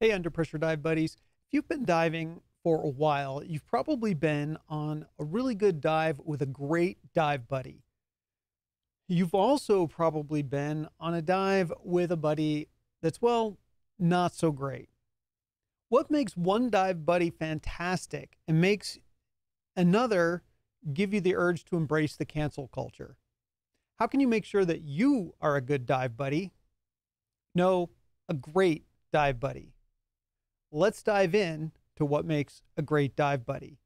Hey, Under Pressure Dive Buddies. If you've been diving for a while, you've probably been on a really good dive with a great dive buddy. You've also probably been on a dive with a buddy that's, well, not so great. What makes one dive buddy fantastic and makes another give you the urge to embrace the cancel culture? How can you make sure that you are a good dive buddy? No, a great dive buddy. Let's dive in to what makes a great dive buddy.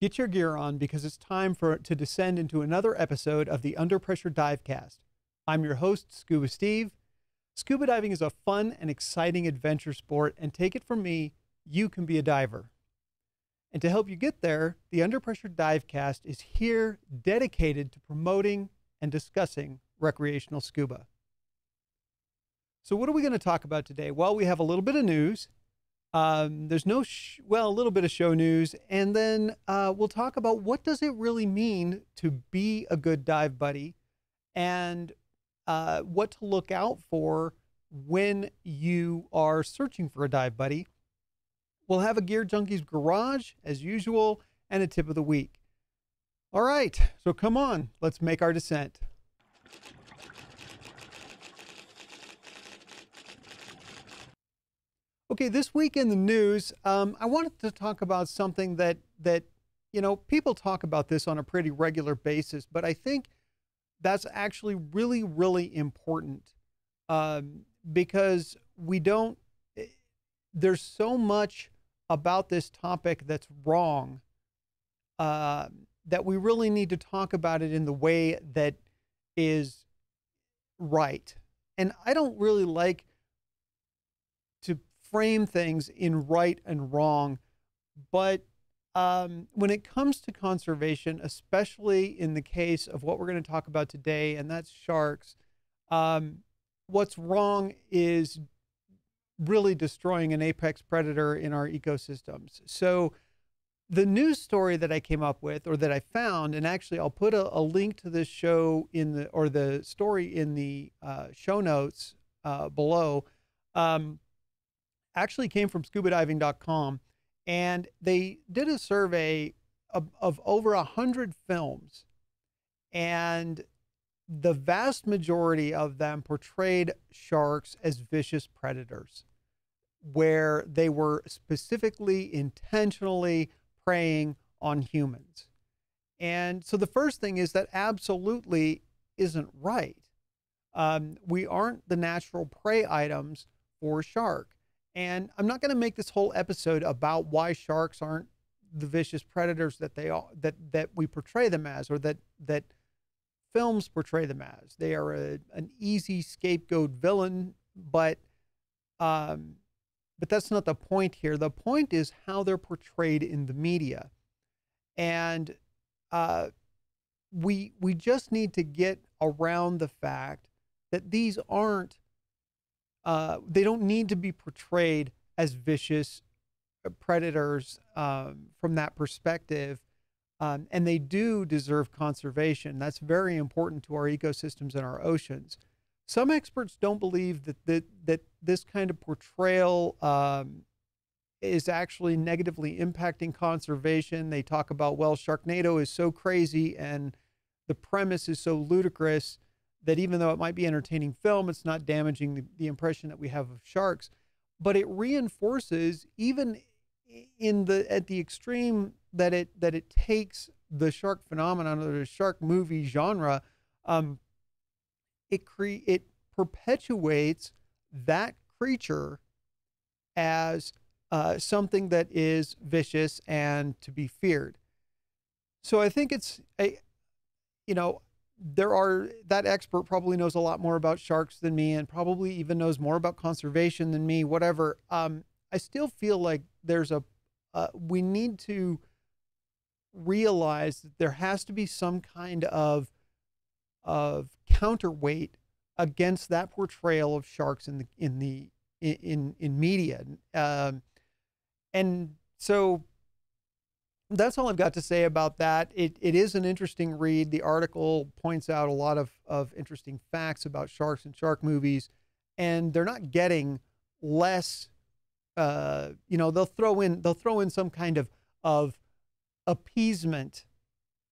Get your gear on because it's time for to descend into another episode of the Under Pressure Divecast. I'm your host, Scuba Steve. Scuba diving is a fun and exciting adventure sport, and take it from me, you can be a diver. And to help you get there, the Under Pressure Divecast is here dedicated to promoting and discussing recreational scuba. So, what are we going to talk about today? Well, we have a little bit of news. Um, there's no, sh- well, a little bit of show news, and then uh, we'll talk about what does it really mean to be a good dive buddy, and uh, what to look out for when you are searching for a dive buddy. We'll have a Gear Junkies garage as usual, and a tip of the week. All right, so come on, let's make our descent. Okay, this week in the news, um, I wanted to talk about something that that you know people talk about this on a pretty regular basis, but I think that's actually really really important um, because we don't. Eh, there's so much about this topic that's wrong uh, that we really need to talk about it in the way that is right. And I don't really like frame things in right and wrong, but um, when it comes to conservation, especially in the case of what we're going to talk about today, and that's sharks, um, what's wrong is really destroying an apex predator in our ecosystems. So, the news story that I came up with or that I found, and actually I'll put a, a link to this show in the or the story in the uh, show notes uh, below, um, actually came from scubadiving.com, and they did a survey of, of over a hundred films, and the vast majority of them portrayed sharks as vicious predators, where they were specifically intentionally preying on humans. And so the first thing is that absolutely isn't right. Um, we aren't the natural prey items for shark. And I'm not going to make this whole episode about why sharks aren't the vicious predators that they are that that we portray them as or that that films portray them as. They are a, an easy scapegoat villain, but um, but that's not the point here. The point is how they're portrayed in the media. And uh, we, we just need to get around the fact that these aren't, uh, they don't need to be portrayed as vicious uh, predators um, from that perspective. Um, and they do deserve conservation. That's very important to our ecosystems and our oceans. Some experts don't believe that that, that this kind of portrayal um, is actually negatively impacting conservation. They talk about, well, Sharknado is so crazy and the premise is so ludicrous that even though it might be entertaining film, it's not damaging the, the impression that we have of sharks. But it reinforces, even in the at the extreme that it that it takes the shark phenomenon or the shark movie genre um, it cre- it perpetuates that creature as uh, something that is vicious and to be feared. So I think it's a, you know, there are that expert probably knows a lot more about sharks than me, and probably even knows more about conservation than me. Whatever. Um, I still feel like there's a uh, we need to realize that there has to be some kind of of counterweight against that portrayal of sharks in the in the in in media um, and so that's all I've got to say about that. It, it is an interesting read. The article points out a lot of, of interesting facts about sharks and shark movies, and they're not getting less uh, you know, they'll throw in they'll throw in some kind of of appeasement.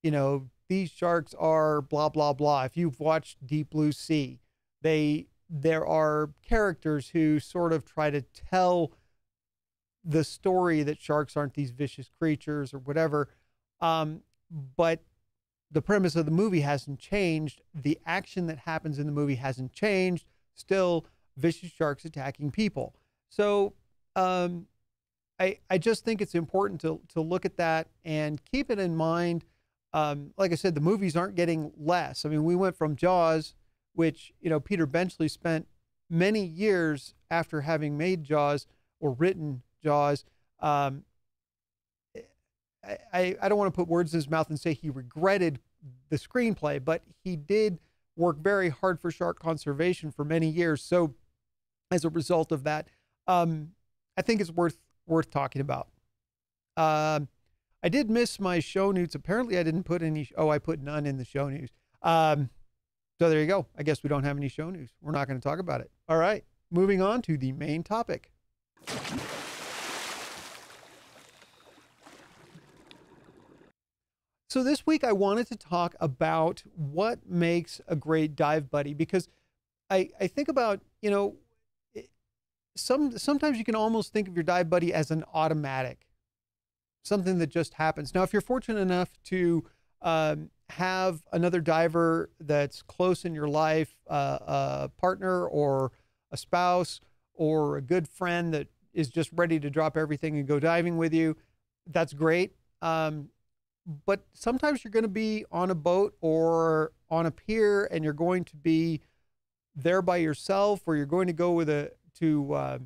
You know, these sharks are blah blah blah. If you've watched Deep Blue Sea, they there are characters who sort of try to tell the story that sharks aren't these vicious creatures or whatever. Um, but the premise of the movie hasn't changed. The action that happens in the movie hasn't changed. Still, vicious sharks attacking people. So, um, I I just think it's important to to look at that and keep it in mind. Um, like I said, the movies aren't getting less. I mean, we went from Jaws, which you know Peter Benchley spent many years after having made Jaws or written Jaws. Um, I, I don't want to put words in his mouth and say he regretted the screenplay, but he did work very hard for shark conservation for many years. So, as a result of that, um, I think it's worth worth talking about. Um, I did miss my show notes. Apparently, I didn't put any. Oh, I put none in the show news. Um, so there you go. I guess we don't have any show news. We're not going to talk about it. All right, moving on to the main topic. So this week I wanted to talk about what makes a great dive buddy because I, I think about, you know, some sometimes you can almost think of your dive buddy as an automatic, something that just happens. Now, if you're fortunate enough to um, have another diver that's close in your life, uh, a partner or a spouse or a good friend that is just ready to drop everything and go diving with you, that's great. Um, but sometimes you're going to be on a boat or on a pier and you're going to be there by yourself or you're going to go with a to uh,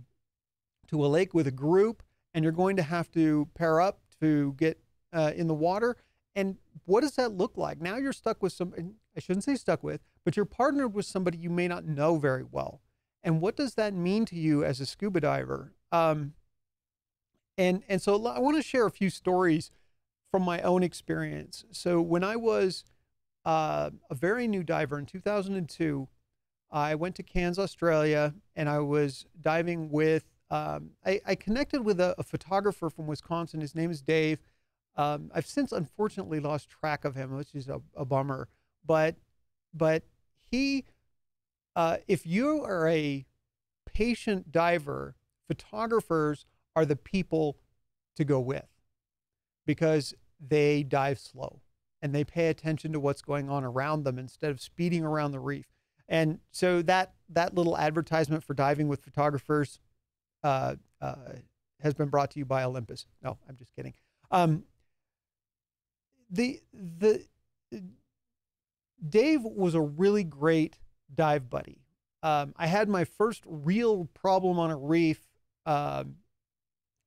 to a lake with a group and you're going to have to pair up to get uh, in the water. And what does that look like? Now you're stuck with some i shouldn't say stuck with but you're partnered with somebody you may not know very well. And what does that mean to you as a scuba diver? Um, and and so i want to share a few stories from my own experience. So when I was uh, a very new diver in 2002, I went to Cairns, Australia, and I was diving with. Um, I, I, connected with a, a, photographer from Wisconsin. His name is Dave. Um, I've since unfortunately lost track of him, which is a, a bummer. But but he, uh, if you are a patient diver, photographers are the people to go with because they dive slow and they pay attention to what's going on around them instead of speeding around the reef. And so that that little advertisement for diving with photographers uh, uh, has been brought to you by Olympus. No, I'm just kidding. Um, the the Dave was a really great dive buddy. Um, I had my first real problem on a reef um,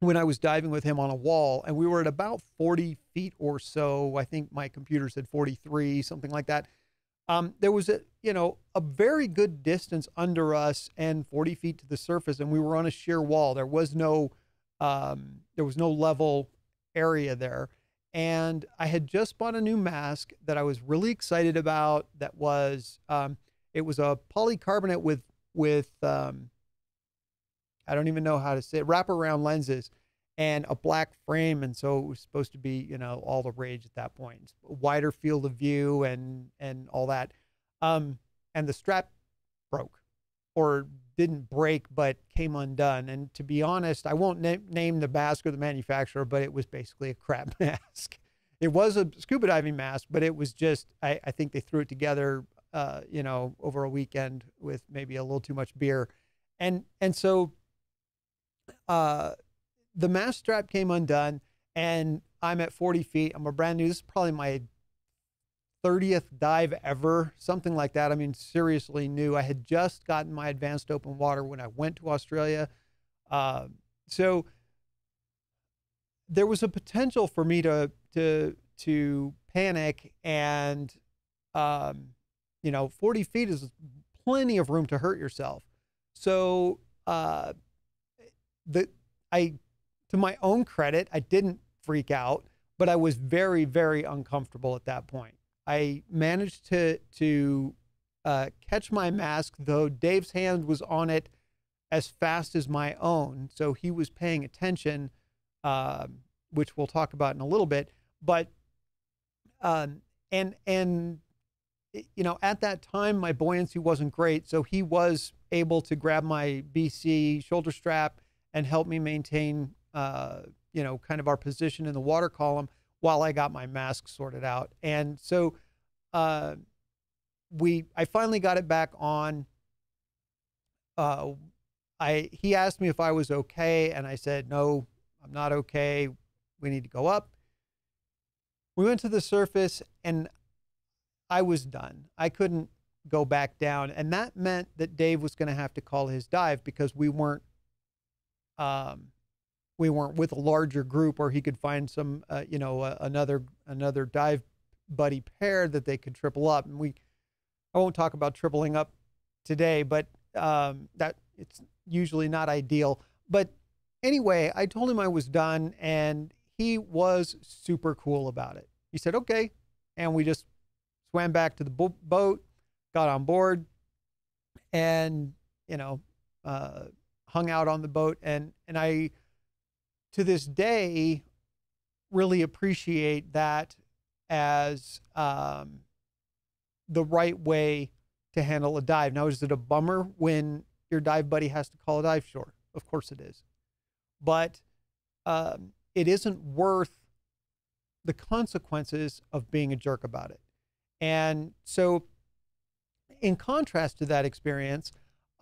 when I was diving with him on a wall, and we were at about 40 feet or so. I think my computer said 43, something like that. Um, there was a you know a very good distance under us and 40 feet to the surface, and we were on a sheer wall. There was no um, there was no level area there, and I had just bought a new mask that I was really excited about. That was um, it was a polycarbonate with with um, I don't even know how to say it, wraparound lenses and a black frame. And so it was supposed to be, you know, all the rage at that point, wider field of view and, and all that. Um, and the strap broke or didn't break, but came undone. And to be honest, I won't na- name the mask or the manufacturer, but it was basically a crap mask. It was a scuba diving mask, but it was just, I, I think they threw it together, uh, you know, over a weekend with maybe a little too much beer. And, and so uh, the mask strap came undone, and I'm at 40 feet. I'm a brand new. This is probably my 30th dive ever, something like that. I mean, seriously new. I had just gotten my advanced open water when I went to Australia. Uh, so there was a potential for me to to to panic and um, you know 40 feet is plenty of room to hurt yourself so uh, the I to my own credit, I didn't freak out, but I was very, very uncomfortable at that point. I managed to to uh, catch my mask, though Dave's hand was on it as fast as my own. So he was paying attention, uh, which we'll talk about in a little bit. But um, and and you know at that time my buoyancy wasn't great, so he was able to grab my BC shoulder strap and help me maintain uh, you know kind of our position in the water column while I got my mask sorted out. And so uh, we I finally got it back on. Uh, I he asked me if I was okay, and I said no, I'm not okay. We need to go up. We went to the surface, and I was done. I couldn't go back down, and that meant that Dave was going to have to call his dive because we weren't um, we weren't with a larger group, or he could find some uh, you know uh, another another dive buddy pair that they could triple up. And we I won't talk about tripling up today, but um, that it's usually not ideal. But anyway, I told him I was done, and he was super cool about it. He said, okay. And we just swam back to the bo- boat, got on board, and, you know, uh, hung out on the boat. And, and I, to this day, really appreciate that as um, the right way to handle a dive. Now, is it a bummer when your dive buddy has to call a dive shore. Of course it is. But um, it isn't worth the consequences of being a jerk about it. And so, in contrast to that experience,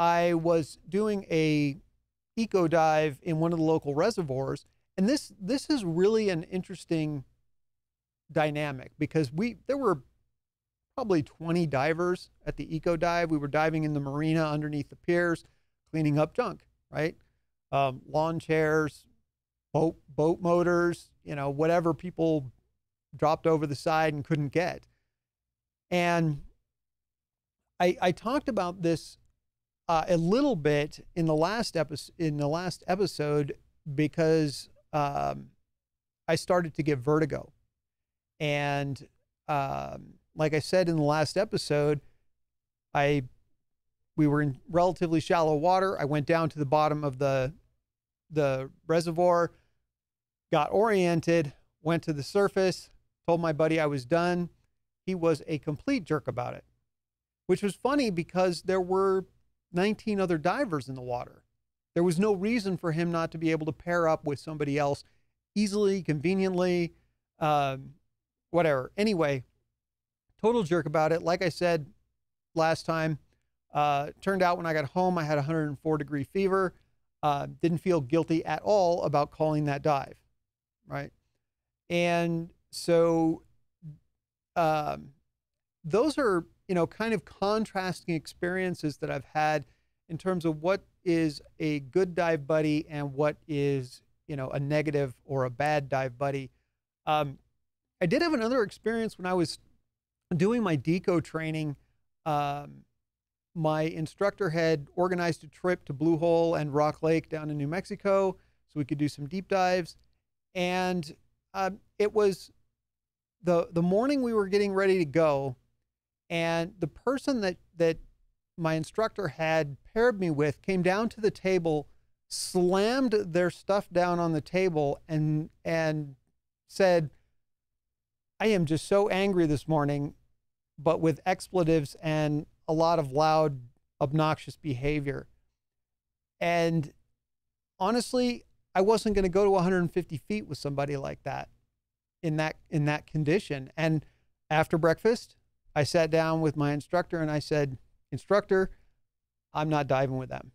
I was doing a eco dive in one of the local reservoirs, and this this is really an interesting dynamic because we there were probably 20 divers at the eco dive. We were diving in the marina underneath the piers, cleaning up junk, right? Um, lawn chairs, boat boat motors, you know, whatever people dropped over the side and couldn't get. And I, I talked about this uh, a little bit in the last episode in the last episode because um, I started to get vertigo, and um, like I said in the last episode, I we were in relatively shallow water. I went down to the bottom of the the reservoir, got oriented, went to the surface, told my buddy I was done. He was a complete jerk about it, which was funny because there were 19 other divers in the water. There was no reason for him not to be able to pair up with somebody else easily, conveniently, um, whatever. Anyway, total jerk about it. Like I said last time, uh, turned out when I got home, I had 104 degree fever. Uh, didn't feel guilty at all about calling that dive, right? And so um, those are, you know, kind of contrasting experiences that I've had in terms of what is a good dive buddy and what is, you know, a negative or a bad dive buddy. Um, I did have another experience when I was doing my deco training, um, my instructor had organized a trip to Blue Hole and Rock Lake down in New Mexico so we could do some deep dives. And um, it was the the morning we were getting ready to go, and the person that that my instructor had paired me with came down to the table, slammed their stuff down on the table, and and said, "I am just so angry this morning but with expletives and a lot of loud, obnoxious behavior. And honestly, I wasn't going to go to 150 feet with somebody like that in that in that condition. And after breakfast, I sat down with my instructor and I said, "Instructor, I'm not diving with them.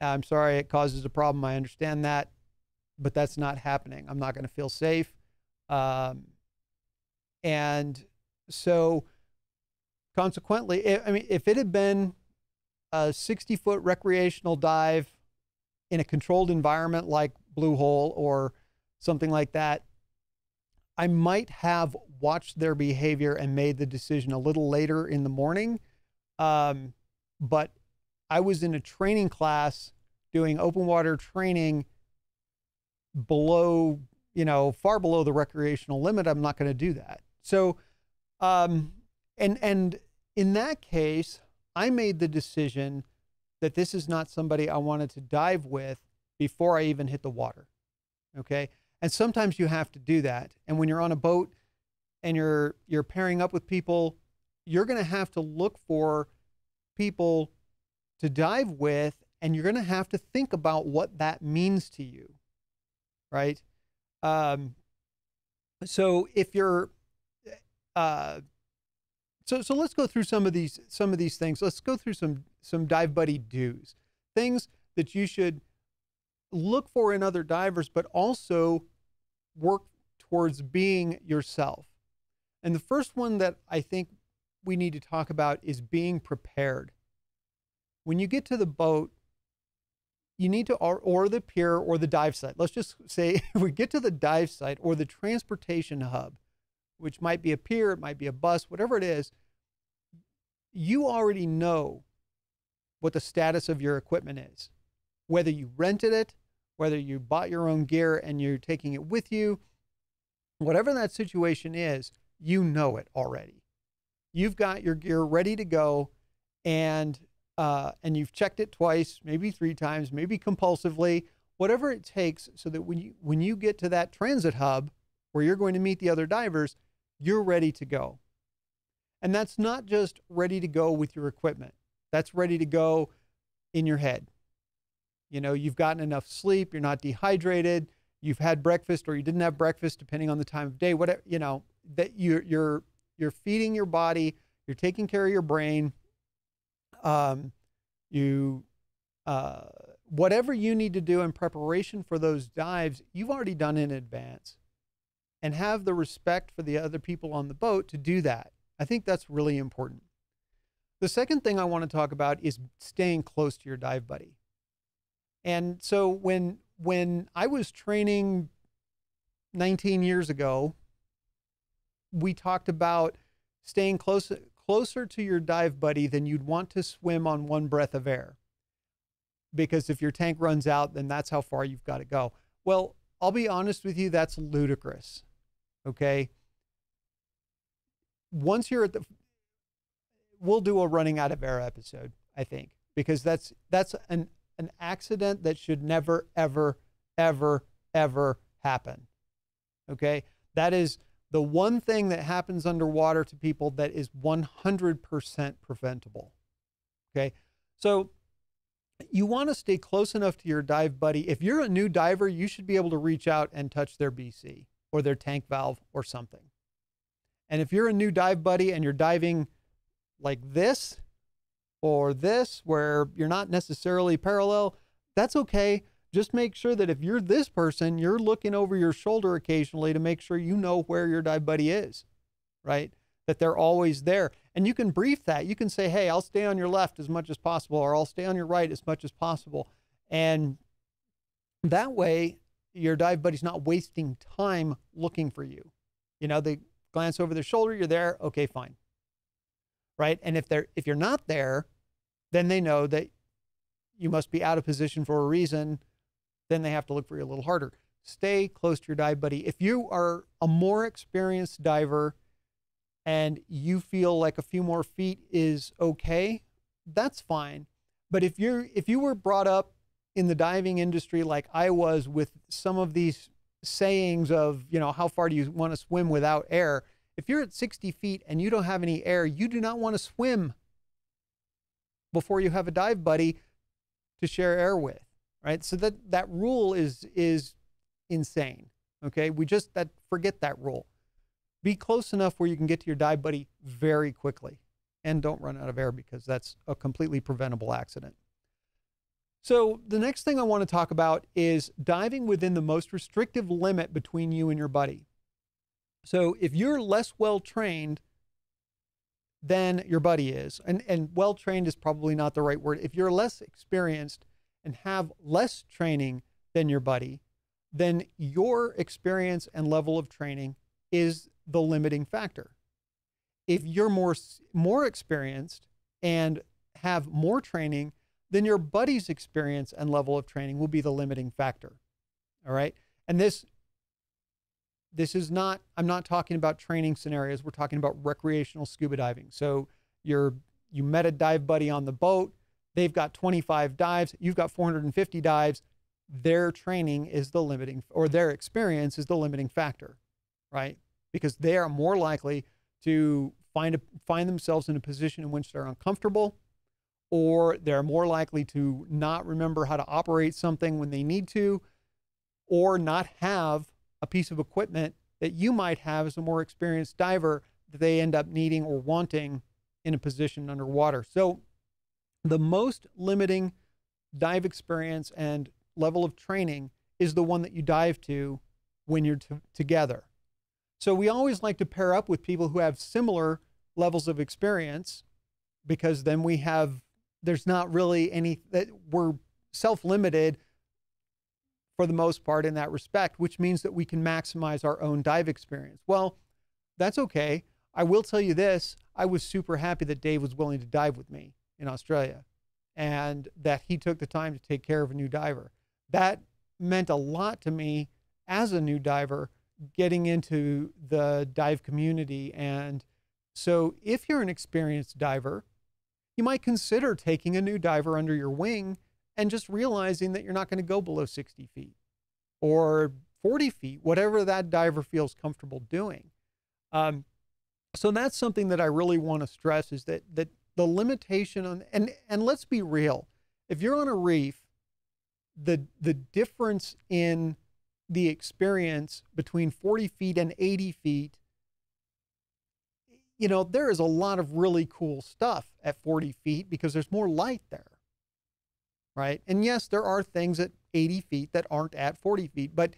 I'm sorry it causes a problem. I understand that, but that's not happening. I'm not going to feel safe." Um, and so consequently, I mean, if it had been a 60 foot recreational dive in a controlled environment like Blue Hole or something like that, I might have watched their behavior and made the decision a little later in the morning. Um, but I was in a training class doing open water training below, you know, far below the recreational limit. I'm not going to do that. So, um, and and in that case, I made the decision that this is not somebody I wanted to dive with before I even hit the water. Okay. And sometimes you have to do that. And when you're on a boat and you're you're pairing up with people, you're going to have to look for people to dive with and you're going to have to think about what that means to you. Right? Um so if you're uh so so let's go through some of these some of these things. Let's go through some some dive buddy do's. Things that you should look for in other divers, but also work towards being yourself. And the first one that I think we need to talk about is being prepared. When you get to the boat, you need to, or, or the pier or the dive site. Let's just say we get to the dive site or the transportation hub, which might be a pier, it might be a bus, whatever it is, you already know what the status of your equipment is whether you rented it, whether you bought your own gear and you're taking it with you, whatever that situation is, you know it already. You've got your gear ready to go, and uh, and you've checked it twice, maybe three times, maybe compulsively, whatever it takes, so that when you when you get to that transit hub where you're going to meet the other divers, you're ready to go. And that's not just ready to go with your equipment. That's ready to go in your head. You know, you've gotten enough sleep, you're not dehydrated, you've had breakfast or you didn't have breakfast depending on the time of day, whatever, you know, that you're you're you're feeding your body, you're taking care of your brain. Um you uh whatever you need to do in preparation for those dives, you've already done in advance. And have the respect for the other people on the boat to do that. I think that's really important. The second thing I want to talk about is staying close to your dive buddy. And so when when I was training 19 years ago, we talked about staying closer closer to your dive buddy than you'd want to swim on one breath of air. Because if your tank runs out, then that's how far you've got to go. Well, I'll be honest with you, that's ludicrous. Okay? Once you're at the we'll do a running out of air episode, I think, because that's that's an an accident that should never, ever, ever, ever happen. Okay. That is the one thing that happens underwater to people that is 100% preventable. Okay. So you want to stay close enough to your dive buddy. If you're a new diver, you should be able to reach out and touch their BC or their tank valve or something. And if you're a new dive buddy and you're diving like this, or this where you're not necessarily parallel, that's okay. Just make sure that if you're this person, you're looking over your shoulder occasionally to make sure you know where your dive buddy is, right? That they're always there. And you can brief that. You can say, hey, I'll stay on your left as much as possible, or I'll stay on your right as much as possible. And that way, your dive buddy's not wasting time looking for you. You know, they glance over their shoulder, you're there, okay, fine right? And if they're if you're not there, then they know that you must be out of position for a reason. Then they have to look for you a little harder. Stay close to your dive buddy. If you are a more experienced diver and you feel like a few more feet is okay, that's fine. But if you're if you were brought up in the diving industry like I was with some of these sayings of, you know, how far do you want to swim without air? If you're at 60 feet and you don't have any air, you do not want to swim before you have a dive buddy to share air with, right? So that that rule is is insane. Okay, we just that forget that rule. Be close enough where you can get to your dive buddy very quickly, and don't run out of air because that's a completely preventable accident. So the next thing I want to talk about is diving within the most restrictive limit between you and your buddy. So if you're less well trained than your buddy is, and, and well trained is probably not the right word, if you're less experienced and have less training than your buddy, then your experience and level of training is the limiting factor. If you're more more experienced and have more training, then your buddy's experience and level of training will be the limiting factor. All right? And this this is not i'm not talking about training scenarios we're talking about recreational scuba diving so you're you met a dive buddy on the boat they've got 25 dives, you've got 450 dives. Their training is the limiting, or their experience is the limiting factor, right? Because they are more likely to find a, find themselves in a position in which they're uncomfortable, or they're more likely to not remember how to operate something when they need to, or not have a piece of equipment that you might have as a more experienced diver that they end up needing or wanting in a position underwater. So, the most limiting dive experience and level of training is the one that you dive to when you're together. So, we always like to pair up with people who have similar levels of experience because then we have, there's not really any that we're self limited for the most part in that respect, which means that we can maximize our own dive experience. Well, that's okay. I will tell you this I was super happy that Dave was willing to dive with me in Australia and that he took the time to take care of a new diver. That meant a lot to me as a new diver getting into the dive community. And so, if you're an experienced diver, you might consider taking a new diver under your wing and just realizing that you're not going to go below 60 feet or 40 feet, whatever that diver feels comfortable doing. Um, so that's something that I really want to stress is that that the limitation on and and let's be real, if you're on a reef, the the difference in the experience between 40 feet and 80 feet you know, there is a lot of really cool stuff at 40 feet because there's more light there right? And yes, there are things at 80 feet that aren't at 40 feet, but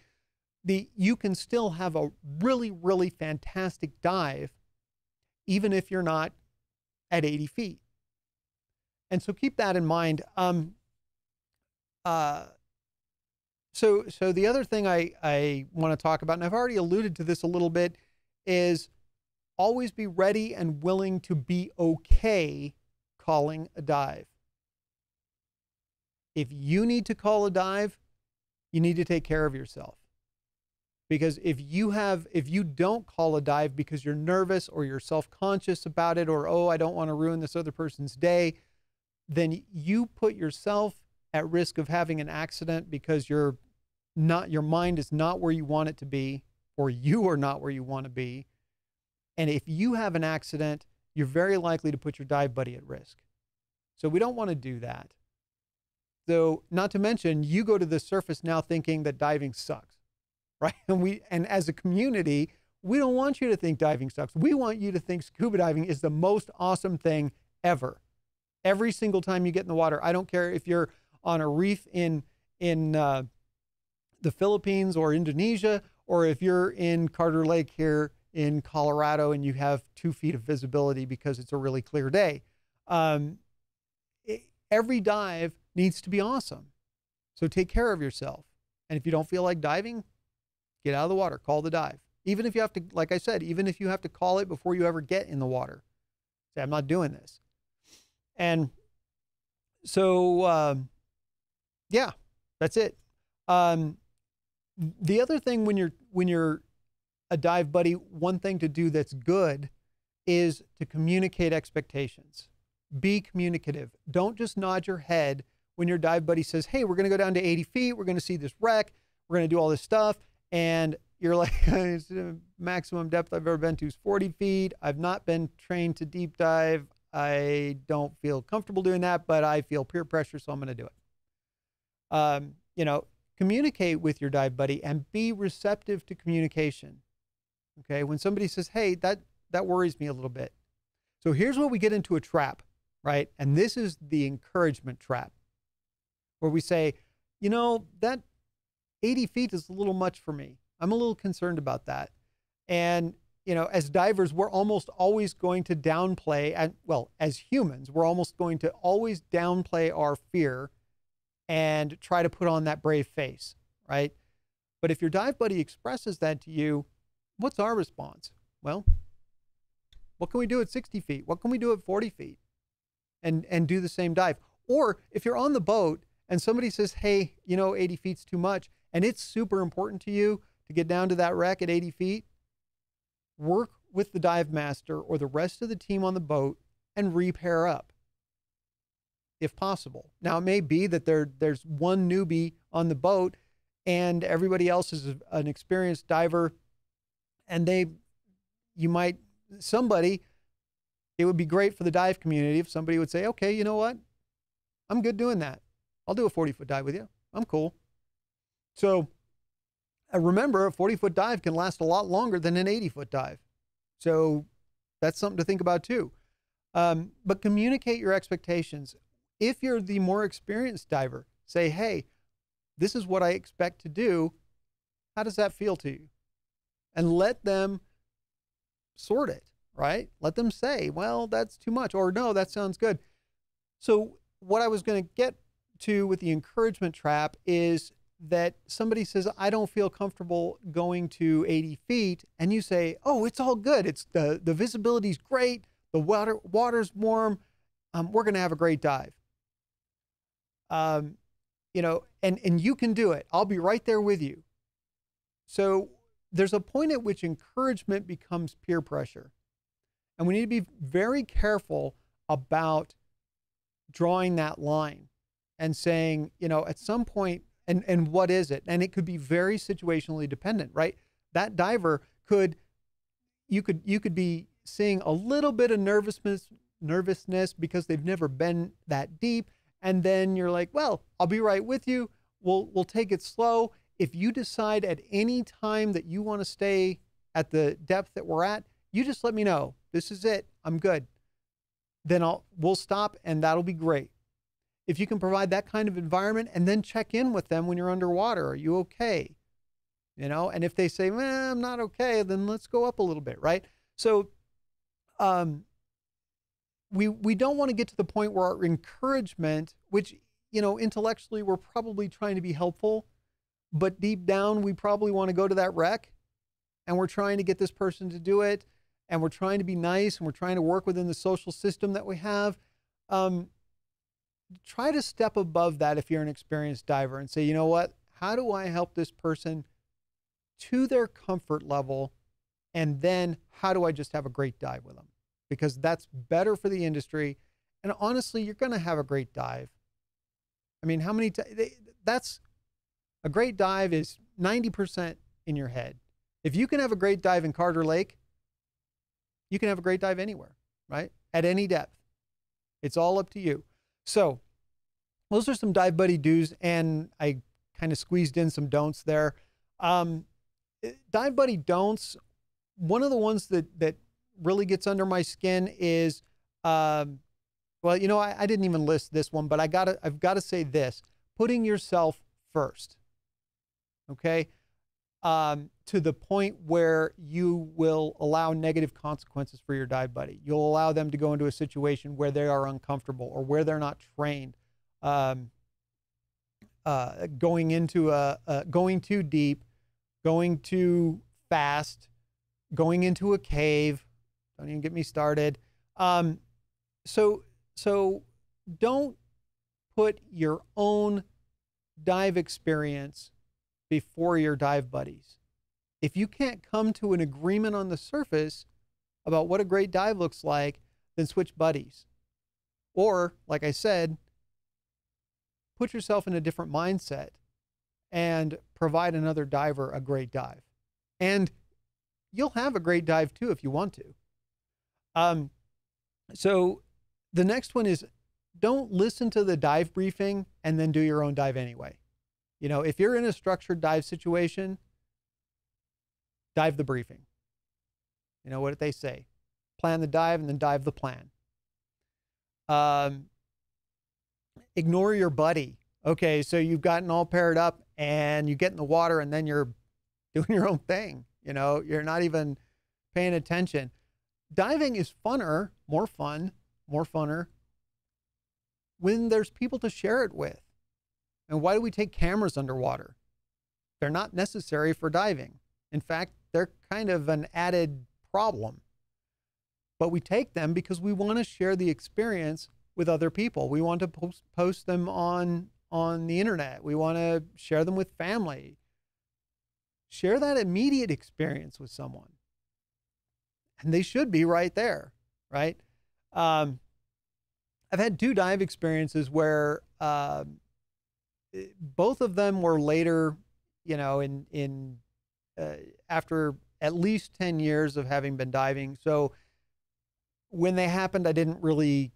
the you can still have a really, really fantastic dive, even if you're not at 80 feet. And so keep that in mind. Um, uh, so, so the other thing I, I want to talk about, and I've already alluded to this a little bit, is always be ready and willing to be okay calling a dive. If you need to call a dive, you need to take care of yourself. Because if you have if you don't call a dive because you're nervous or you're self-conscious about it or oh, I don't want to ruin this other person's day, then you put yourself at risk of having an accident because you're not your mind is not where you want it to be or you are not where you want to be. And if you have an accident, you're very likely to put your dive buddy at risk. So we don't want to do that. So, not to mention, you go to the surface now thinking that diving sucks, right? And we, and as a community, we don't want you to think diving sucks. We want you to think scuba diving is the most awesome thing ever. Every single time you get in the water, I don't care if you're on a reef in in uh, the Philippines or Indonesia, or if you're in Carter Lake here in Colorado and you have two feet of visibility because it's a really clear day. Um, it, every dive needs to be awesome. So take care of yourself. And if you don't feel like diving, get out of the water, call the dive. Even if you have to, like I said, even if you have to call it before you ever get in the water, say, I'm not doing this. And so, um, yeah, that's it. Um, the other thing when you're when you're a dive buddy, one thing to do that's good is to communicate expectations. Be communicative. Don't just nod your head when your dive buddy says, Hey, we're going to go down to 80 feet. We're going to see this wreck. We're going to do all this stuff. And you're like, maximum depth I've ever been to is 40 feet. I've not been trained to deep dive. I don't feel comfortable doing that, but I feel peer pressure, so I'm going to do it. Um, you know, communicate with your dive buddy and be receptive to communication. Okay, when somebody says, "Hey, that that worries me a little bit," so here's where we get into a trap, right? And this is the encouragement trap where we say, you know, that 80 feet is a little much for me. I'm a little concerned about that. And, you know, as divers, we're almost always going to downplay, and well, as humans, we're almost going to always downplay our fear and try to put on that brave face, right? But if your dive buddy expresses that to you, what's our response? Well, what can we do at 60 feet? What can we do at 40 feet? And, and do the same dive. Or if you're on the boat and somebody says, hey, you know, 80 feet's too much, and it's super important to you to get down to that wreck at 80 feet, work with the dive master or the rest of the team on the boat and repair up. if possible. Now it may be that there there's one newbie on the boat and everybody else is an experienced diver and they you might somebody it would be great for the dive community if somebody would say, "Okay, you know what? I'm good doing that. I'll do a 40 foot dive with you. I'm cool." So remember, a 40 foot dive can last a lot longer than an 80 foot dive. So that's something to think about too. Um, but communicate your expectations. If you're the more experienced diver, say, hey, this is what I expect to do. How does that feel to you? And let them sort it, right? Let them say, well, that's too much, or no, that sounds good. So, what I was going to get to with the encouragement trap is that somebody says, I don't feel comfortable going to 80 feet, and you say, Oh, it's all good. It's the, the visibility's great, the water water's warm, um, we're gonna have a great dive. Um, you know, and and you can do it. I'll be right there with you. So there's a point at which encouragement becomes peer pressure. And we need to be very careful about drawing that line and saying, you know, at some point and and what is it? And it could be very situationally dependent right? That diver could you could you could be seeing a little bit of nervousness nervousness because they've never been that deep. And then you're like well i'll be right with you. We'll we'll take it slow. If you decide at any time that you want to stay at the depth that we're at you just let me know. This is it. I'm good. Then i'll we'll stop and that'll be great if you can provide that kind of environment and then check in with them when you're underwater, are you okay? You know, and if they say, eh, I'm not okay, then let's go up a little bit, right? So, um, we we don't want to get to the point where our encouragement, which you know intellectually we're probably trying to be helpful, but deep down we probably want to go to that wreck, and we're trying to get this person to do it, and we're trying to be nice, and we're trying to work within the social system that we have. Um, try to step above that if you're an experienced diver and say, you know what? How do I help this person to their comfort level? And then how do I just have a great dive with them? Because that's better for the industry. And honestly, you're going to have a great dive. I mean, how many times? That's a great dive is 90% in your head. If you can have a great dive in Carter Lake, you can have a great dive anywhere, right? At any depth. It's all up to you. So those are some dive buddy do's, and I kind of squeezed in some don'ts there. Um, eh, dive buddy don'ts. One of the ones that that really gets under my skin is, um, well, you know, I, I didn't even list this one, but I gotta I've got to say this: putting yourself first. Okay. Um, to the point where you will allow negative consequences for your dive buddy. You'll allow them to go into a situation where they are uncomfortable or where they're not trained. Um, uh, going into a, a, going too deep, going too fast, going into a cave. Don't even get me started. Um, so so don't put your own dive experience before your dive buddies if you can't come to an agreement on the surface about what a great dive looks like, then switch buddies. Or, like I said, put yourself in a different mindset and provide another diver a great dive. And you'll have a great dive too if you want to. Um, so the next one is don't listen to the dive briefing and then do your own dive anyway. You know, if you're in a structured dive situation, dive the briefing. You know what did they say plan the dive and then dive the plan. Um, ignore your buddy. Okay, so you've gotten all paired up and you get in the water and then you're doing your own thing. You know, you're not even paying attention. Diving is funner, more fun, more funner when there's people to share it with. And why do we take cameras underwater? They're not necessary for diving. In fact, they're kind of an added problem. But we take them because we want to share the experience with other people. We want to post, them on on the internet. We want to share them with family. Share that immediate experience with someone. And they should be right there, right? Um, I've had two dive experiences where uh, both of them were later, you know, in in uh, after at least ten years of having been diving. So when they happened, I didn't really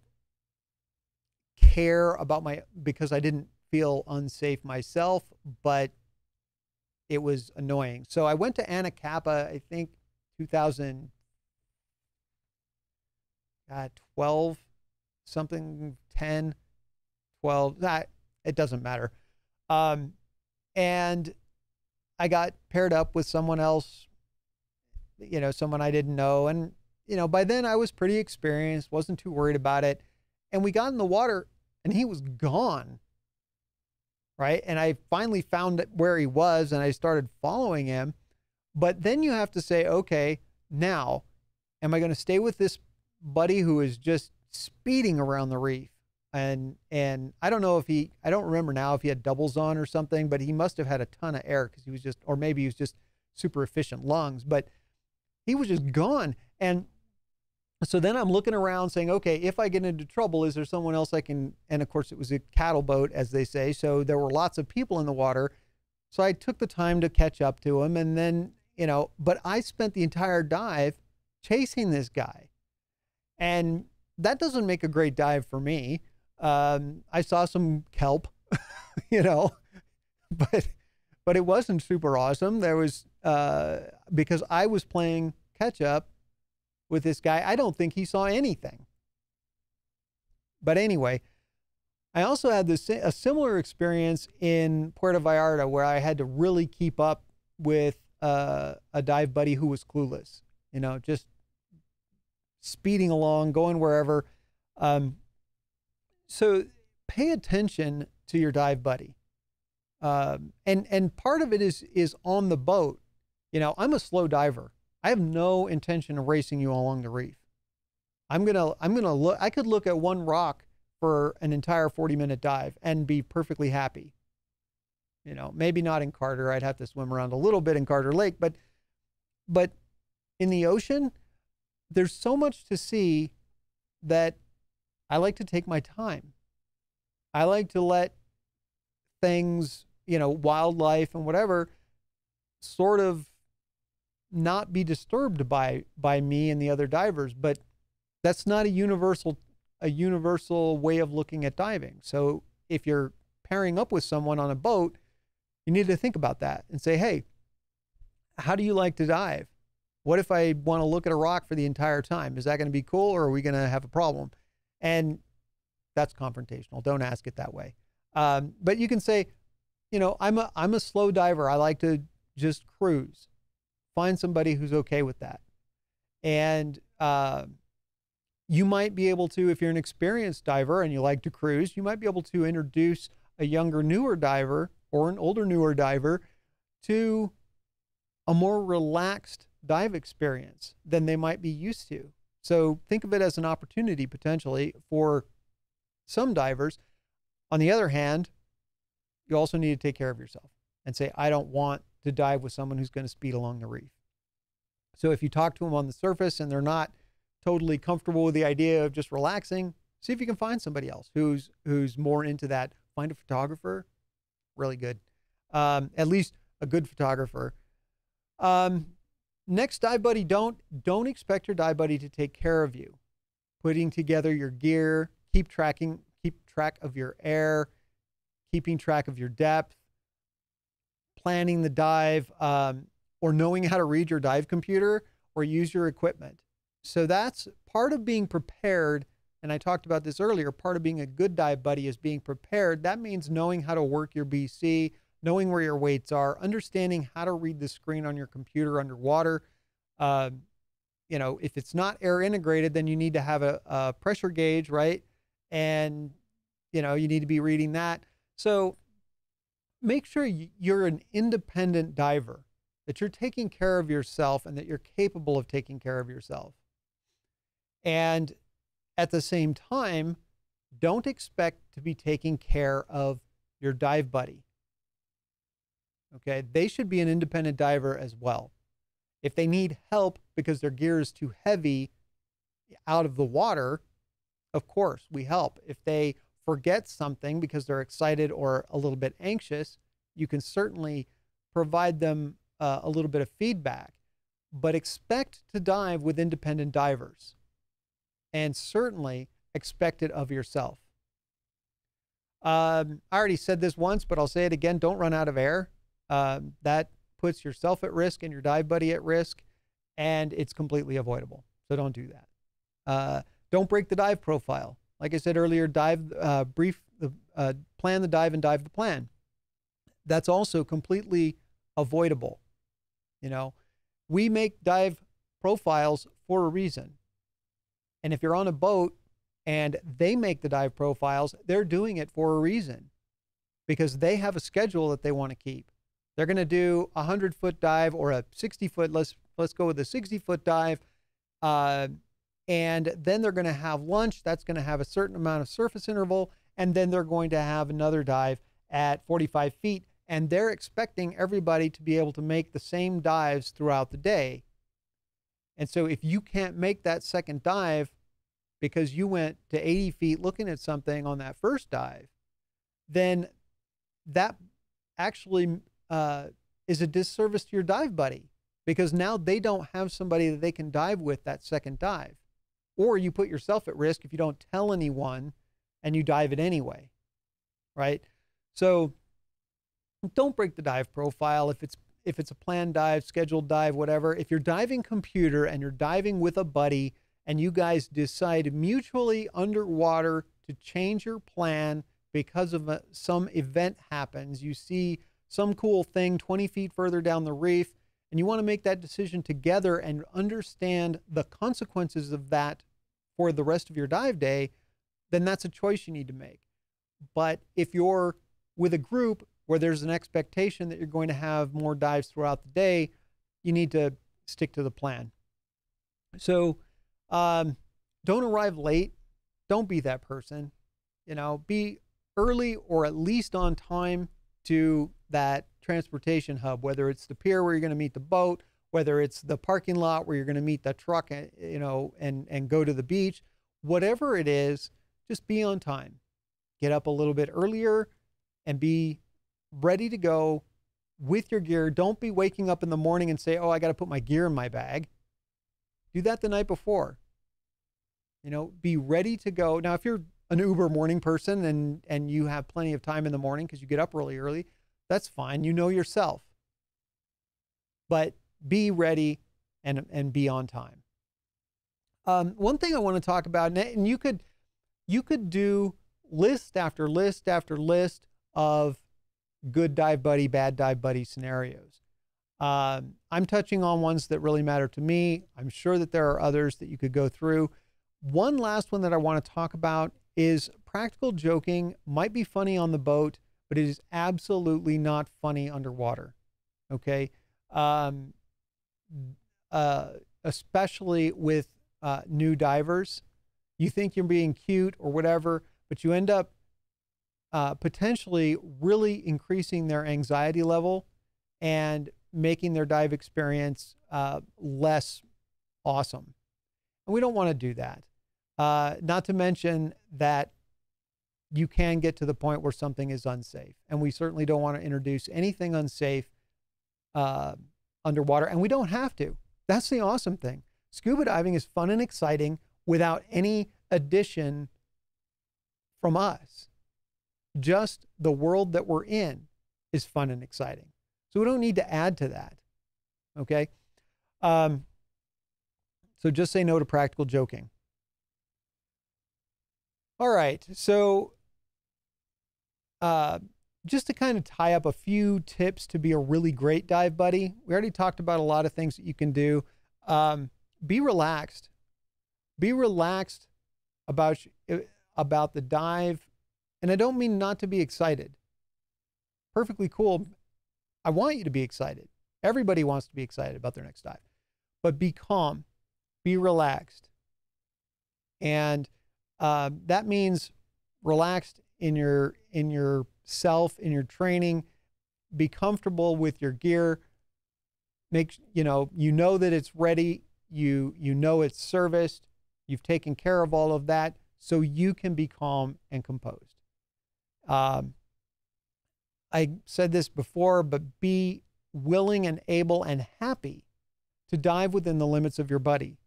care about my because I didn't feel unsafe myself, but it was annoying. So I went to Anacapa, I think 2012, something 10, 12, that it doesn't matter. Um, and I got paired up with someone else, you know, someone I didn't know. And, you know, by then I was pretty experienced, wasn't too worried about it. And we got in the water and he was gone. Right. And I finally found where he was and I started following him. But then you have to say, okay, now, am I going to stay with this buddy who is just speeding around the reef? And and I don't know if he I don't remember now if he had doubles on or something, but he must have had a ton of air because he was just or maybe he was just super efficient lungs, but he was just gone. And so then I'm looking around saying, okay, if I get into trouble, is there someone else I can? And of course, it was a cattle boat, as they say. So there were lots of people in the water. So I took the time to catch up to him. And then, you know, but I spent the entire dive chasing this guy. And that doesn't make a great dive for me. Um, I saw some kelp, you know, but but it wasn't super awesome. There was uh, because I was playing catch up with this guy. I don't think he saw anything. But anyway, I also had this a similar experience in Puerto Vallarta where I had to really keep up with uh, a dive buddy who was clueless. You know, just speeding along, going wherever. Um, so pay attention to your dive buddy. Um, and and part of it is is on the boat. You know, I'm a slow diver. I have no intention of racing you along the reef. I'm gonna I'm gonna look. I could look at one rock for an entire 40 minute dive and be perfectly happy. You know, maybe not in Carter. I'd have to swim around a little bit in Carter Lake, but but in the ocean, there's so much to see that I like to take my time. I like to let things, you know, wildlife and whatever sort of not be disturbed by by me and the other divers but that's not a universal a universal way of looking at diving. So if you're pairing up with someone on a boat you need to think about that and say hey how do you like to dive? What if i want to look at a rock for the entire time? Is that going to be cool or are we going to have a problem and that's confrontational don't ask it that way um, but you can say you know i'm a i'm a slow diver i like to just cruise Find somebody who's okay with that. And uh, you might be able to, if you're an experienced diver and you like to cruise, you might be able to introduce a younger, newer diver or an older, newer diver to a more relaxed dive experience than they might be used to. So think of it as an opportunity potentially for some divers. On the other hand, you also need to take care of yourself and say, I don't want to dive with someone who's going to speed along the reef. So if you talk to them on the surface and they're not totally comfortable with the idea of just relaxing, see if you can find somebody else who's who's more into that. Find a photographer, really good. Um, at least a good photographer. Um, next, dive buddy, don't don't expect your dive buddy to take care of you. Putting together your gear, keep tracking, keep track of your air, keeping track of your depth, planning the dive, um, or knowing how to read your dive computer or use your equipment. So that's part of being prepared. And I talked about this earlier. Part of being a good dive buddy is being prepared. That means knowing how to work your BC, knowing where your weights are, understanding how to read the screen on your computer underwater. Uh, you know, if it's not air integrated, then you need to have a, a pressure gauge, right? And, you know, you need to be reading that. So make sure you're an independent diver, that you're taking care of yourself and that you're capable of taking care of yourself. And at the same time, don't expect to be taking care of your dive buddy. Okay, they should be an independent diver as well. If they need help because their gear is too heavy out of the water, of course, we help. If they forget something because they're excited or a little bit anxious, you can certainly provide them uh, a little bit of feedback. But expect to dive with independent divers and certainly expect it of yourself. Um, I already said this once, but I'll say it again don't run out of air. Um, that puts yourself at risk and your dive buddy at risk, and it's completely avoidable. So don't do that. Uh, don't break the dive profile. Like I said earlier, dive uh, brief the uh, plan the dive and dive the plan. That's also completely avoidable. You know, we make dive profiles for a reason. And if you're on a boat and they make the dive profiles, they're doing it for a reason because they have a schedule that they want to keep. They're going to do a 100 foot dive or a 60 foot, let's, let's go with a 60 foot dive. Uh, and then they're going to have lunch. That's going to have a certain amount of surface interval. And then they're going to have another dive at 45 feet. And they're expecting everybody to be able to make the same dives throughout the day. And so if you can't make that second dive because you went to 80 feet looking at something on that first dive, then that actually uh, is a disservice to your dive buddy because now they don't have somebody that they can dive with that second dive. Or you put yourself at risk if you don't tell anyone and you dive it anyway, right? So don't break the dive profile if it's if it's a planned dive, scheduled dive, whatever. If you're diving computer and you're diving with a buddy and you guys decide mutually underwater to change your plan because of a, some event happens, you see some cool thing 20 feet further down the reef, and you want to make that decision together and understand the consequences of that for the rest of your dive day, then that's a choice you need to make. But if you're with a group where there's an expectation that you're going to have more dives throughout the day, you need to stick to the plan. So um, don't arrive late. Don't be that person. You know, be early or at least on time to that transportation hub, whether it's the pier where you're going to meet the boat, whether it's the parking lot where you're going to meet the truck, eh, you know, and and go to the beach, whatever it is, just be on time. Get up a little bit earlier and be ready to go with your gear. Don't be waking up in the morning and say, "Oh, I got to put my gear in my bag." Do that the night before. You know, be ready to go. Now, if you're an Uber morning person and and you have plenty of time in the morning because you get up really early, that's fine. You know yourself. But be ready and and be on time. Um, one thing I want to talk about, and you could you could do list after list after list of good dive buddy, bad dive buddy scenarios. Um, I'm touching on ones that really matter to me. I'm sure that there are others that you could go through. One last one that I want to talk about is practical joking might be funny on the boat, but it is absolutely not funny underwater. Okay. Um, uh, especially with uh, new divers, you think you're being cute or whatever, but you end up uh, potentially really increasing their anxiety level and making their dive experience uh, less awesome. And we don't want to do that. Uh, not to mention that you can get to the point where something is unsafe. And we certainly don't want to introduce anything unsafe uh, underwater. And we don't have to. That's the awesome thing. Scuba diving is fun and exciting without any addition from us. Just the world that we're in is fun and exciting. So we don't need to add to that. Okay. Um, so just say no to practical joking. All right. So uh, just to kind of tie up a few tips to be a really great dive buddy, we already talked about a lot of things that you can do. Um, be relaxed. Be relaxed about uh, about the dive, and I don't mean not to be excited. Perfectly cool. I want you to be excited. Everybody wants to be excited about their next dive, but be calm, be relaxed, and uh, that means relaxed in your in yourself in your training be comfortable with your gear make you know you know that it's ready you you know it's serviced you've taken care of all of that so you can be calm and composed. Um, I said this before, but be willing and able and happy to dive within the limits of your buddy.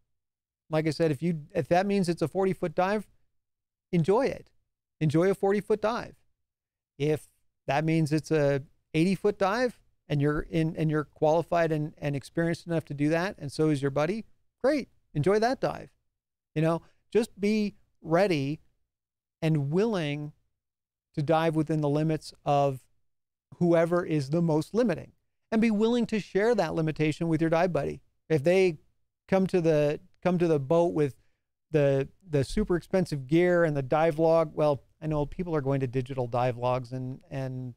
Like I said, if you if that means it's a 40 foot dive, enjoy it. Enjoy a 40 foot dive. If that means it's a 80 foot dive and you're in and you're qualified and, and experienced enough to do that, and so is your buddy, great. Enjoy that dive. You know, just be ready and willing to dive within the limits of whoever is the most limiting and be willing to share that limitation with your dive buddy. If they come to the come to the boat with the the super expensive gear and the dive log, well, I know people are going to digital dive logs and and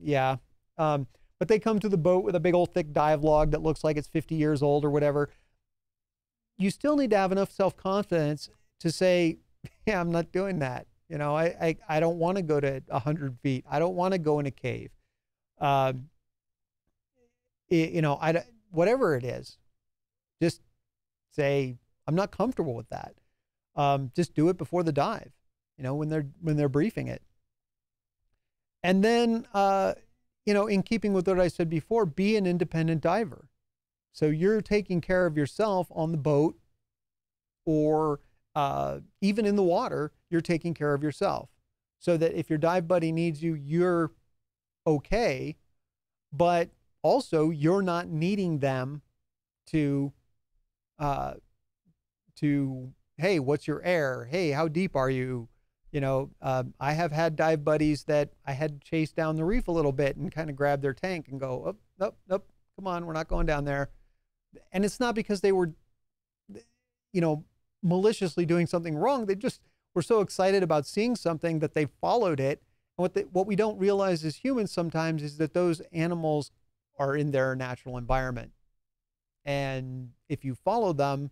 yeah, um, but they come to the boat with a big old thick dive log that looks like it's 50 years old or whatever. You still need to have enough self confidence to say, yeah, I'm not doing that. You know, I, I, I don't want to go to 100 feet. I don't want to go in a cave. Um, it, you know, I, whatever it is, just say, I'm not comfortable with that. Um, just do it before the dive, you know, when they're, when they're briefing it. And then, uh, you know, in keeping with what I said before, be an independent diver. So you're taking care of yourself on the boat or uh, even in the water, you're taking care of yourself. So that if your dive buddy needs you, you're okay, but also you're not needing them to, uh, to, hey, what's your air? Hey, how deep are you? You know, uh, I have had dive buddies that I had to chase down the reef a little bit and kind of grab their tank and go, oh, nope, nope, come on, we're not going down there. And it's not because they were, you know, maliciously doing something wrong. They just were so excited about seeing something that they followed it. And what, they, what we don't realize as humans sometimes is that those animals are in their natural environment. And if you follow them,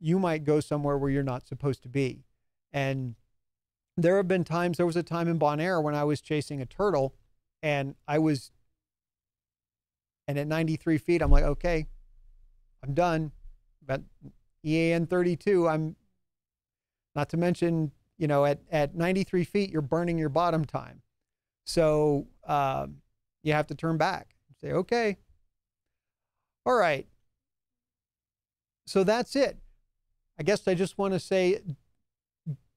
you might go somewhere where you're not supposed to be. And there have been times, there was a time in Bonaire when I was chasing a turtle and I was, and at 93 feet, I'm like, okay, I'm done. But EAN 32, I'm not to mention, you know, at, at 93 feet, you're burning your bottom time. So um, you have to turn back say, okay, all right. So that's it. I guess I just want to say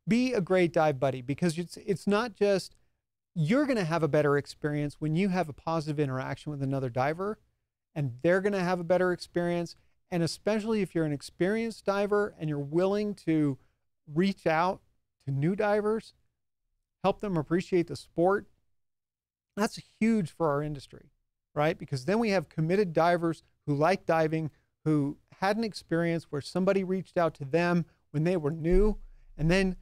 be a great dive buddy because it's it's not just you're going to have a better experience when you have a positive interaction with another diver and they're going to have a better experience and especially if you're an experienced diver and you're willing to reach out to new divers, help them appreciate the sport, that's huge for our industry, right? Because then we have committed divers who like diving, who had an experience where somebody reached out to them when they were new, and then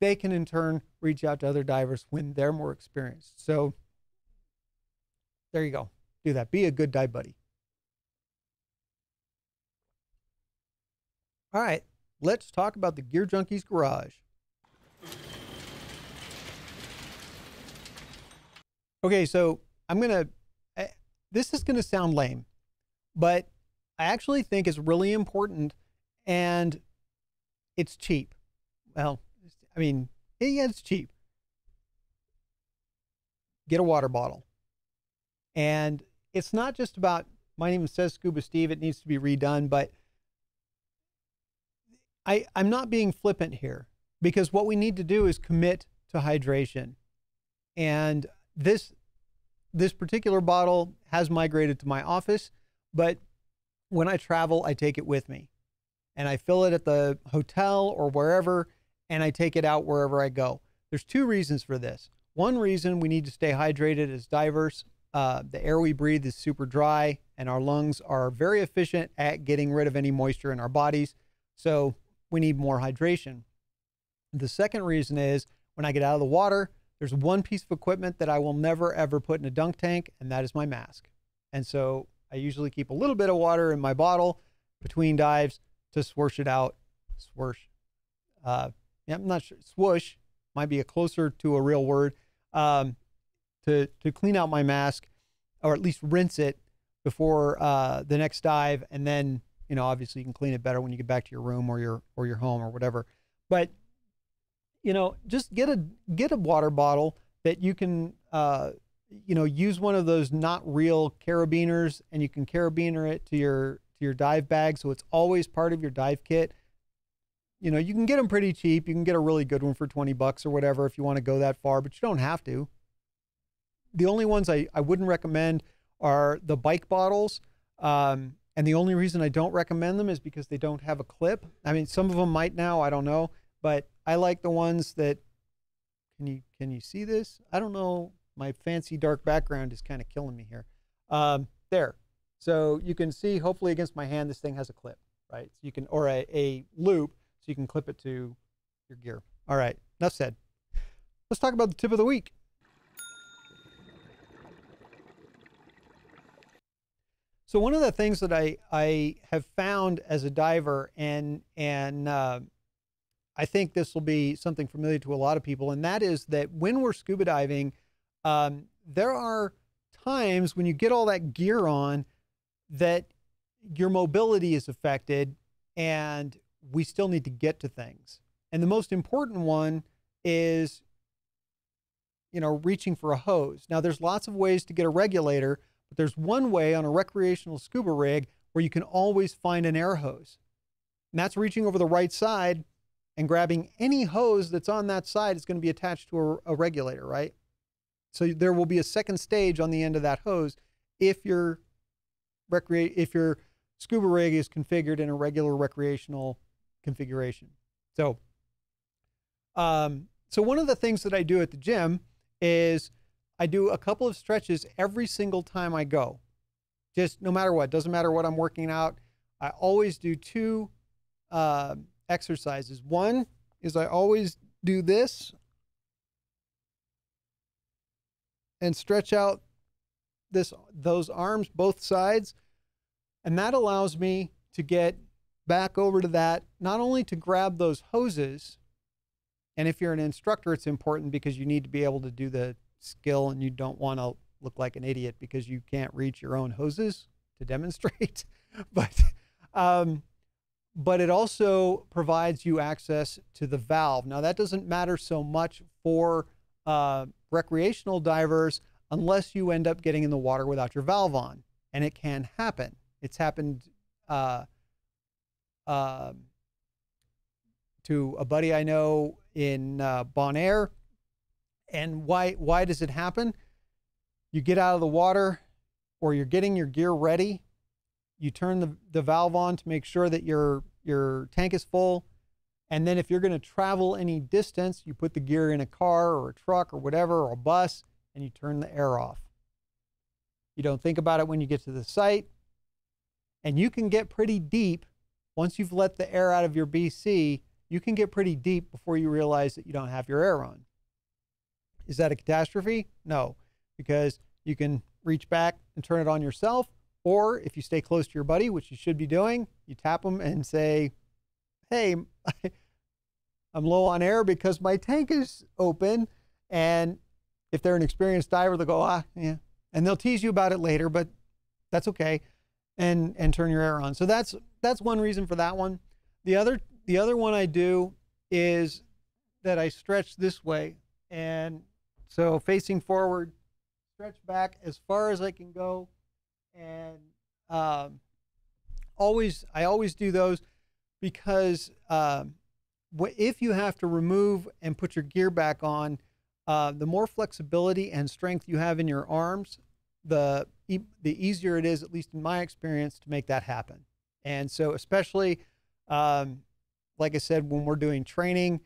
they can in turn reach out to other divers when they're more experienced. So there you go. Do that. Be a good dive buddy. All right, let's talk about the Gear Junkies Garage. Okay, so I'm going to, eh, this is going to sound lame, but I actually think it's really important and it's cheap. Well, I mean, yeah, it's cheap. Get a water bottle. And it's not just about, my name says Scuba Steve, it needs to be redone, but I, I'm not being flippant here because what we need to do is commit to hydration. And this this particular bottle has migrated to my office, but when I travel, I take it with me. And I fill it at the hotel or wherever, and I take it out wherever I go. There's two reasons for this. One reason we need to stay hydrated as divers. Uh, the air we breathe is super dry, and our lungs are very efficient at getting rid of any moisture in our bodies. So we need more hydration. The second reason is when I get out of the water, there's one piece of equipment that I will never ever put in a dunk tank, and that is my mask. And so I usually keep a little bit of water in my bottle between dives to swoosh it out. Swoosh. Uh, I'm not sure. Swoosh might be a closer to a real word. Um, to to clean out my mask, or at least rinse it before uh, the next dive, and then you know, obviously you can clean it better when you get back to your room or your or your home or whatever. But you know, just get a get a water bottle that you can, uh, you know, use one of those not real carabiners, and you can carabiner it to your to your dive bag, so it's always part of your dive kit. You know, you can get them pretty cheap. You can get a really good one for twenty bucks or whatever if you want to go that far, but you don't have to. The only ones I, I wouldn't recommend are the bike bottles. Um, and the only reason I don't recommend them is because they don't have a clip. I mean, some of them might now, I don't know, but I like the ones that can you can you see this? I don't know. My fancy dark background is kind of killing me here. Um, there. So you can see hopefully against my hand this thing has a clip, right? So you can or a, a loop you can clip it to your gear. All right, enough said. Let's talk about the tip of the week. So one of the things that I I have found as a diver, and and uh, I think this will be something familiar to a lot of people, and that is that when we're scuba diving, um, there are times when you get all that gear on that your mobility is affected, and we still need to get to things. And the most important one is, you know, reaching for a hose. Now, there's lots of ways to get a regulator but there's one way on a recreational scuba rig where you can always find an air hose. And that's reaching over the right side and grabbing any hose that's on that side is going to be attached to a, a regulator, right? So there will be a second stage on the end of that hose if your recre- if your scuba rig is configured in a regular recreational configuration. So, um, so one of the things that I do at the gym is I do a couple of stretches every single time I go. Just no matter what, doesn't matter what I'm working out. I always do two uh, exercises. One is I always do this and stretch out this those arms both sides and that allows me to get back over to that not only to grab those hoses and if you're an instructor it's important because you need to be able to do the skill and you don't want to look like an idiot because you can't reach your own hoses to demonstrate. but um, but it also provides you access to the valve. Now that doesn't matter so much for uh, recreational divers unless you end up getting in the water without your valve on, and it can happen. It's happened uh, uh, to a buddy I know in uh, Bonaire and why why does it happen? You get out of the water or you're getting your gear ready. You turn the, the valve on to make sure that your your tank is full. And then if you're going to travel any distance, you put the gear in a car or a truck or whatever or a bus and you turn the air off. You don't think about it when you get to the site. And you can get pretty deep once you've let the air out of your BC, you can get pretty deep before you realize that you don't have your air on. Is that a catastrophe? No, because you can reach back and turn it on yourself. Or if you stay close to your buddy, which you should be doing, you tap them and say, Hey, I'm low on air because my tank is open. And if they're an experienced diver, they'll go, Ah, yeah. And they'll tease you about it later, but that's okay. And, and turn your air on. So that's, that's one reason for that one. The other, the other one I do is that I stretch this way and so facing forward, stretch back as far as I can go, and um, always I always do those because um, if you have to remove and put your gear back on, uh, the more flexibility and strength you have in your arms, the the easier it is, at least in my experience, to make that happen. And so, especially um, like I said, when we're doing training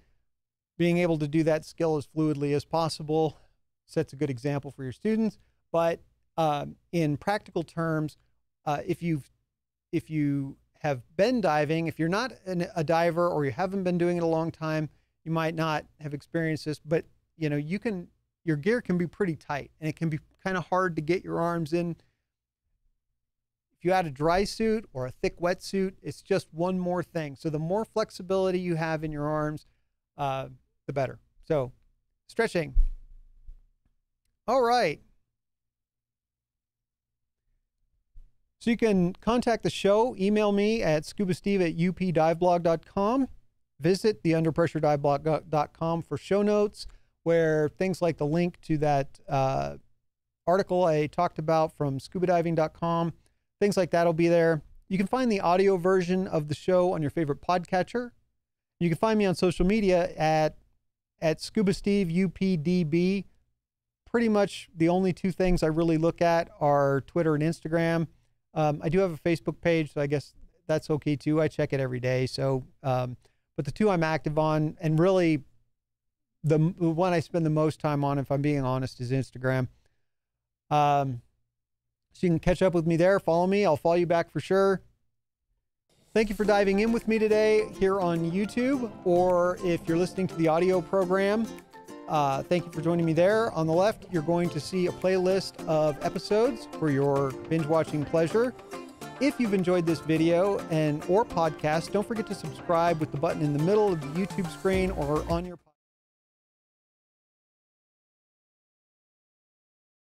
being able to do that skill as fluidly as possible sets a good example for your students. But um, in practical terms, uh, if you've if you have been diving, if you're not an, a diver or you haven't been doing it a long time, you might not have experienced this. But you know, you can your gear can be pretty tight, and it can be kind of hard to get your arms in. If you add a dry suit or a thick wetsuit, it's just one more thing. So the more flexibility you have in your arms, uh, the better. So, stretching. All right. So you can contact the show, email me at scubasteve at updiveblog.com. visit the underpressurediveblog.com for show notes where things like the link to that uh, article I talked about from scubadiving.com, things like that will be there. You can find the audio version of the show on your favorite podcatcher. You can find me on social media at at Scuba Steve UPDB. Pretty much the only two things I really look at are Twitter and Instagram. Um, I do have a Facebook page, so I guess that's okay too. I check it every day. So, um, but the two I'm active on, and really the, the one I spend the most time on, if I'm being honest, is Instagram. Um, so you can catch up with me there. Follow me. I'll follow you back for sure. Thank you for diving in with me today here on YouTube, or if you're listening to the audio program, uh, thank you for joining me there. On the left, you're going to see a playlist of episodes for your binge watching pleasure. If you've enjoyed this video and or podcast, don't forget to subscribe with the button in the middle of the YouTube screen or on your